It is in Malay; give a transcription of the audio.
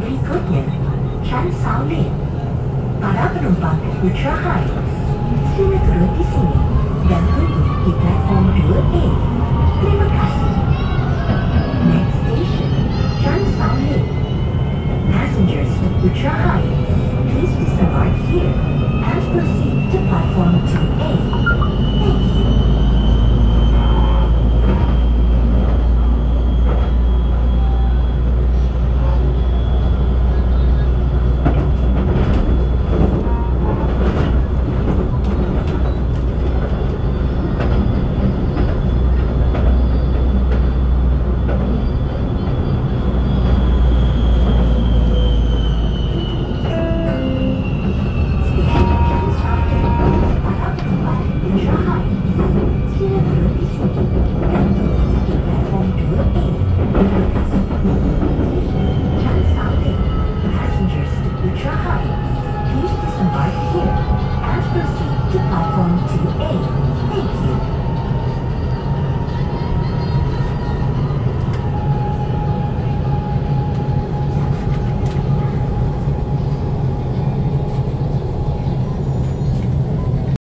Station, Chan Sao Lane. Para penumpang Ultra High, sila turun di sini dan tunggu di platform 2A. Terima kasih. Next station, Chan Sao Lane. Passengers with Ultra High, please disembark here and proceed to platform 2A. here. As proceed to platform 2A. Thank you.